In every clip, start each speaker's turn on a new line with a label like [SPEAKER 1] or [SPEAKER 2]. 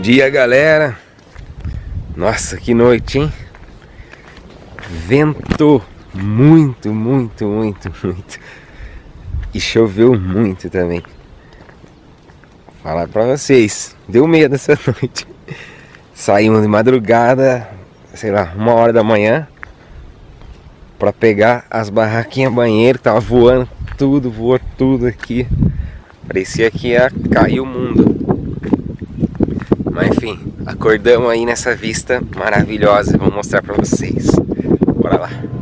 [SPEAKER 1] dia, galera. Nossa, que noite, hein? Ventou muito, muito, muito, muito. E choveu muito também. Vou falar pra vocês, deu medo essa noite. Saímos de madrugada, sei lá, uma hora da manhã, para pegar as barraquinhas banheiro, tava voando tudo, voou tudo aqui. Parecia que ia cair o mundo. Mas enfim, acordamos aí nessa vista maravilhosa, vou mostrar para vocês. Bora lá.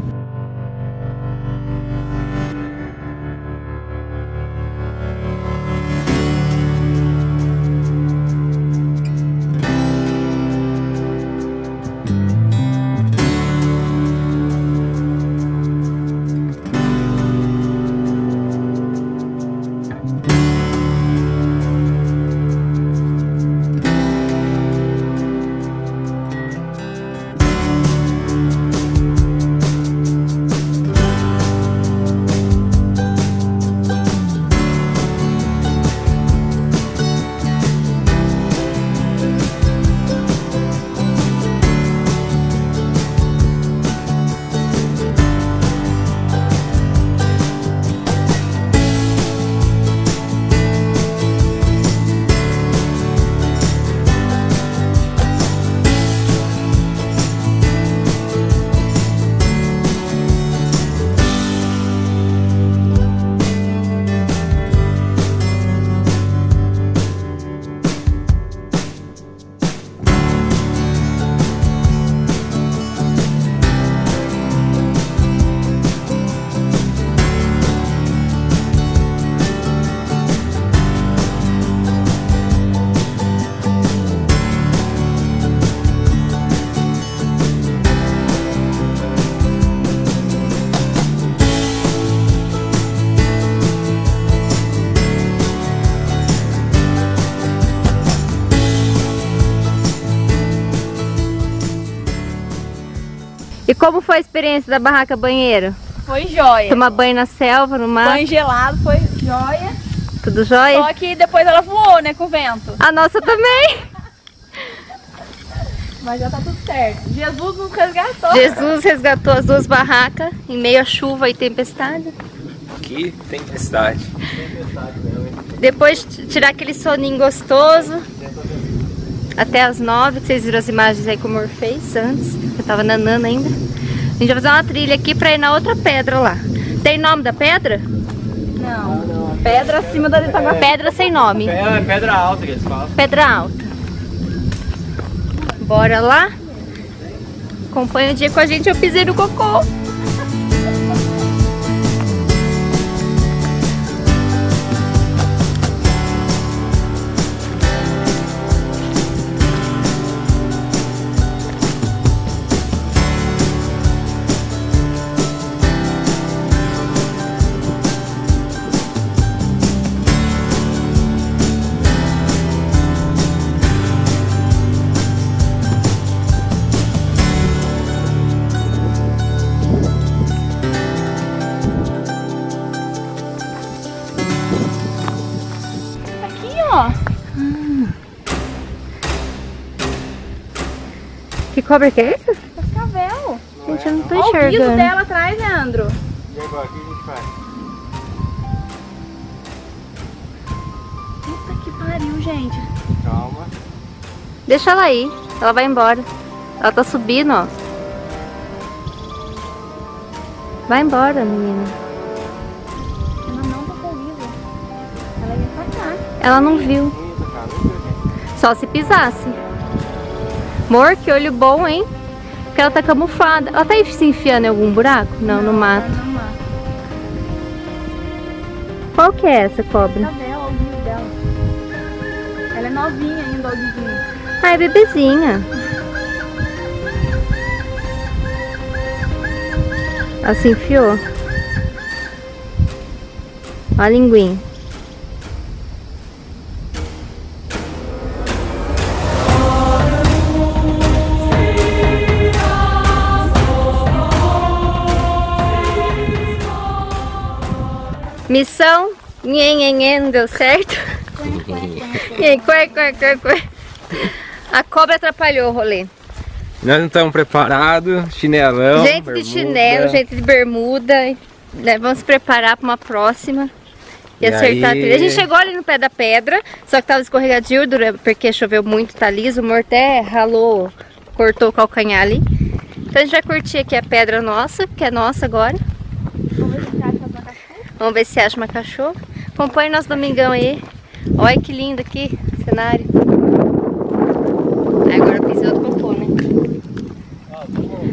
[SPEAKER 2] E como foi a experiência da barraca banheiro?
[SPEAKER 3] Foi jóia.
[SPEAKER 2] Tomar banho na selva, no mar?
[SPEAKER 3] Banho gelado, foi jóia.
[SPEAKER 2] Tudo jóia?
[SPEAKER 3] Só que depois ela voou, né, com o vento.
[SPEAKER 2] A nossa também.
[SPEAKER 3] Mas já tá tudo certo. Jesus nos resgatou.
[SPEAKER 2] Jesus resgatou as duas barracas em meio a chuva e tempestade.
[SPEAKER 1] Que tempestade.
[SPEAKER 2] Depois de tirar aquele soninho gostoso. Até as nove, que vocês viram as imagens aí que o amor fez antes. Eu tava nanando ainda. A gente vai fazer uma trilha aqui pra ir na outra pedra lá. Tem nome da pedra?
[SPEAKER 3] Não. Pedra acima da Itaguá.
[SPEAKER 2] Pedra sem nome.
[SPEAKER 1] É pedra alta que eles falam.
[SPEAKER 2] Pedra alta. Bora lá? Acompanha o dia com a gente, eu pisei no cocô. Que cobra que é essa?
[SPEAKER 3] Cascavel.
[SPEAKER 2] Gente, eu não tô
[SPEAKER 3] Olha o piso
[SPEAKER 2] enxergando.
[SPEAKER 3] dela atrás, Leandro.
[SPEAKER 1] E agora, o que a gente faz?
[SPEAKER 3] Puta que pariu, gente.
[SPEAKER 1] Calma.
[SPEAKER 2] Deixa ela aí, ela vai embora. Ela tá subindo, ó. Vai embora, menina.
[SPEAKER 3] Ela não tocou viva. Ela ia pra cá.
[SPEAKER 2] Ela não viu. Só se pisasse. Amor, que olho bom, hein? Porque ela tá camuflada. Ela tá se enfiando em algum buraco? Não, no mato.
[SPEAKER 3] Não mata.
[SPEAKER 2] Qual que é essa cobra?
[SPEAKER 3] Cascavel, olha o dela. Ela é novinha ainda, o biquinho.
[SPEAKER 2] Ah, é bebezinha. Ela se enfiou. Olha a linguinha. Missão, nhenhenhen, deu certo. Nhen, quer, quer, quer, quer. A cobra atrapalhou o rolê.
[SPEAKER 1] Nós não estamos preparados, chinelão.
[SPEAKER 2] gente
[SPEAKER 1] bermuda.
[SPEAKER 2] de chinelo, gente de bermuda. né, Vamos se preparar para uma próxima. E,
[SPEAKER 1] E
[SPEAKER 2] acertar a
[SPEAKER 1] aí?
[SPEAKER 2] trilha. A gente chegou ali no pé da pedra, só que tava escorregadio porque choveu muito, tá liso. O morté ralou, cortou o calcanhar ali. Então a gente vai curtir aqui a pedra nossa, que é nossa agora. Vamos ver se acha uma cachorro. Acompanhe nosso domingão aí. Olha que lindo aqui o cenário. Agora eu pisei outro cocô, né?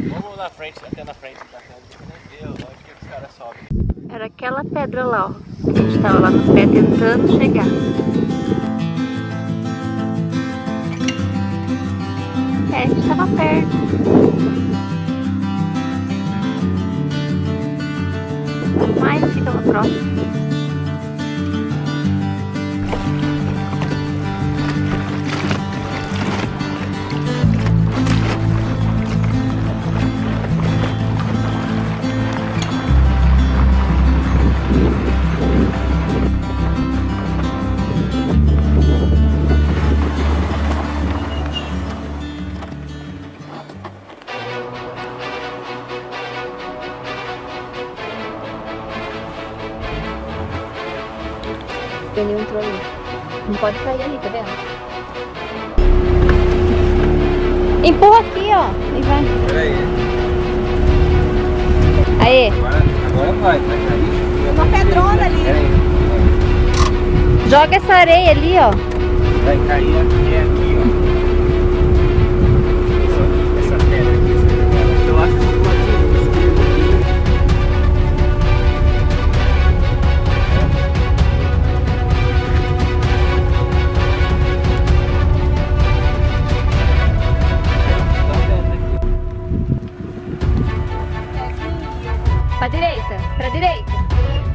[SPEAKER 4] Vamos na frente, até na frente da casa. Meu Deus, onde que os caras sobem?
[SPEAKER 2] Era aquela pedra lá, ó. A gente tava lá no pé tentando chegar. É, a gente tava perto. Mas fica pneu entrou ali. Não pode cair ali, tá vendo? Empurra aqui, ó. E vai.
[SPEAKER 1] Peraí,
[SPEAKER 2] Aê,
[SPEAKER 1] agora, agora vai, vai cair.
[SPEAKER 3] Uma pedrona ali.
[SPEAKER 1] Peraí,
[SPEAKER 2] joga essa areia ali, ó.
[SPEAKER 1] vai cair aqui, aqui,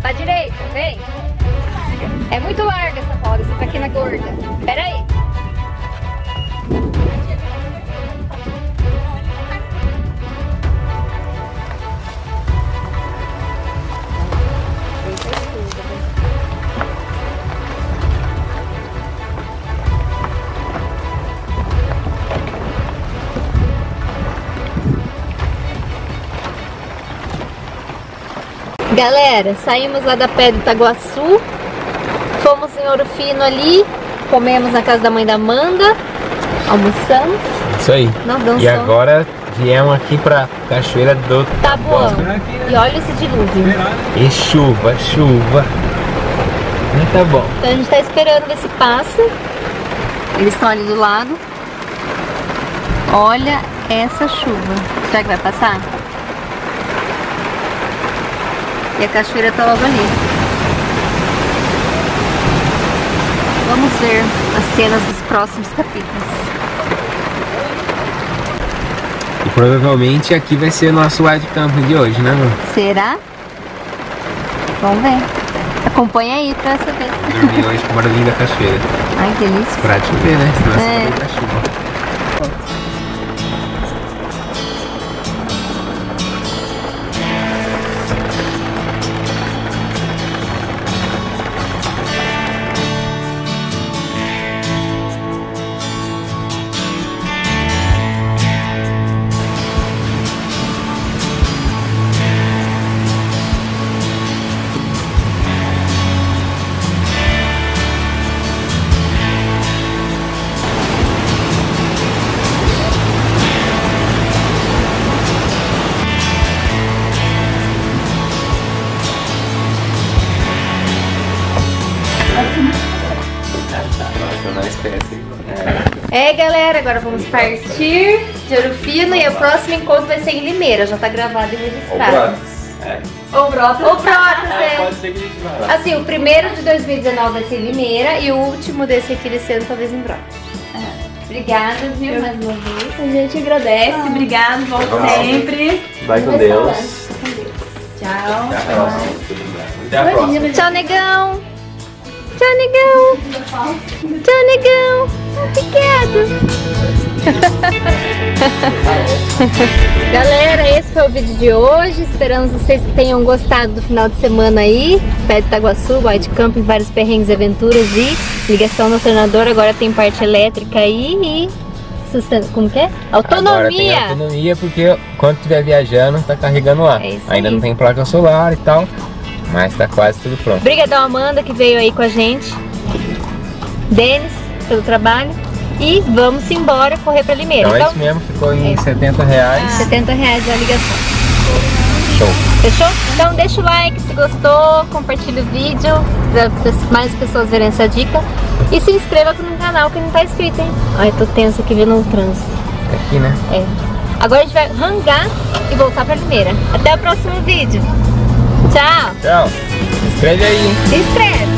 [SPEAKER 2] Pra direita, vem. É muito larga essa roda, você tá aqui na gorda. Pera aí. Galera, saímos lá da Pedra do Itaguaçu, fomos em Ouro Fino ali, comemos na casa da mãe da Amanda, almoçamos,
[SPEAKER 1] Isso aí. E agora viemos aqui pra Cachoeira do
[SPEAKER 2] Taboão. E olha esse dilúvio.
[SPEAKER 1] E chuva, chuva. Mas tá bom.
[SPEAKER 2] Então a gente tá esperando ver se passa. Eles estão ali do lado. Olha essa chuva. Será que vai passar? E a cachoeira tá logo ali. Vamos ver as cenas dos próximos capítulos.
[SPEAKER 1] E provavelmente aqui vai ser o nosso wild camping de hoje, né, mano?
[SPEAKER 2] Será? Vamos ver. Acompanha aí pra saber.
[SPEAKER 1] Dormir hoje com o barulhinho da cachoeira.
[SPEAKER 2] Ai, que delícia.
[SPEAKER 1] Pra chover, né? Senão
[SPEAKER 2] É.
[SPEAKER 1] é. da chuva.
[SPEAKER 2] É, galera, agora vamos partir de Ouro Fino e o próximo encontro vai ser em Limeira. Já tá gravado e registrado.
[SPEAKER 3] Ou brota.
[SPEAKER 2] Ou Brotas, é.
[SPEAKER 4] Pode ser que a gente vai lá.
[SPEAKER 2] Assim, o primeiro de 2019 vai ser em Limeira e o último desse aqui desse ano talvez em Brotas. Obrigada, viu, mais uma vez.
[SPEAKER 3] A gente agradece, obrigado, volte sempre.
[SPEAKER 4] Vai com
[SPEAKER 2] Vai
[SPEAKER 4] Deus.
[SPEAKER 3] Tchau.
[SPEAKER 4] Até a próxima.
[SPEAKER 2] Tchau, negão. Tchau, negão. Tchau, negão. Obrigado. Galera, esse foi o vídeo de hoje. Esperamos que vocês tenham gostado do final de semana aí. Pé de Itaguaçu, White Camping, vários perrengues e aventuras e ligação no alternador. Agora tem parte elétrica aí e como que é?
[SPEAKER 1] Agora tem
[SPEAKER 2] Autonomia.
[SPEAKER 1] autonomia porque quando estiver viajando, tá carregando lá.
[SPEAKER 2] É
[SPEAKER 1] Ainda
[SPEAKER 2] aí.
[SPEAKER 1] não tem placa solar e tal, mas tá quase tudo pronto.
[SPEAKER 2] Obrigadão Amanda que veio aí com a gente. Denis pelo trabalho. E vamos embora correr pra Limeira.
[SPEAKER 1] Então é isso mesmo, ficou em
[SPEAKER 2] É.
[SPEAKER 1] 70 reais.
[SPEAKER 2] 70 reais a ligação.
[SPEAKER 1] Show.
[SPEAKER 2] Fechou? Então deixa o like se gostou, compartilha o vídeo para mais pessoas verem essa dica. E se inscreva no canal que não tá inscrito, hein? Ai, tô tenso aqui vendo o trânsito.
[SPEAKER 1] Aqui, né?
[SPEAKER 2] É. Agora a gente vai rangar e voltar pra Limeira. Até o próximo vídeo. Tchau!
[SPEAKER 1] Tchau. Se inscreve aí?
[SPEAKER 2] Se inscreve!